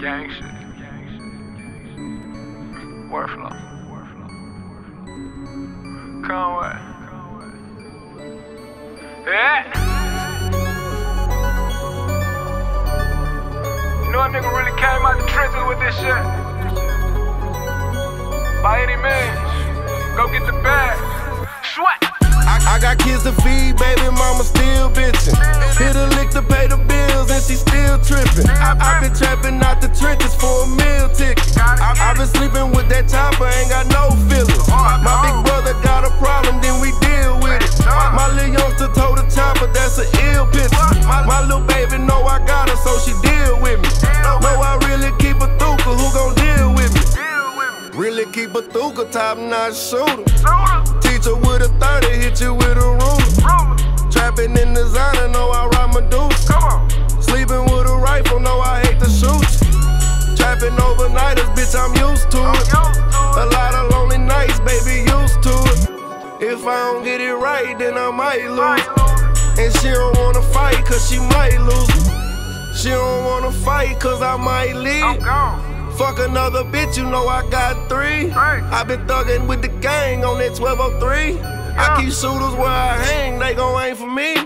Gang shit. Werkflow. Conway. Yeah. You know a nigga really came out the trenches with this shit. By any means, go get the bag. Sweat. I, I got kids to feed, baby mama still bitchin'. Still trippin'. I, I been trapping out the trenches for a meal ticket. I, I been sleeping with that chopper, ain't got no feelings. My big brother got a problem, then we deal with it. My little youngster told the chopper that's an ill picture. My, my little baby know I got her, so she deal with me. Know I really keep a thuka, who gon' deal with me? Really keep a thuka, top notch shooter. I'm used to it. A lot of lonely nights, baby, used to it. If I don't get it right, then I might lose. And she don't wanna fight, cause she might lose. She don't wanna fight, cause I might leave. Fuck another bitch, you know I got three. I been thuggin' with the gang on that 1203. I keep shooters where I hang, they gon' aim for me.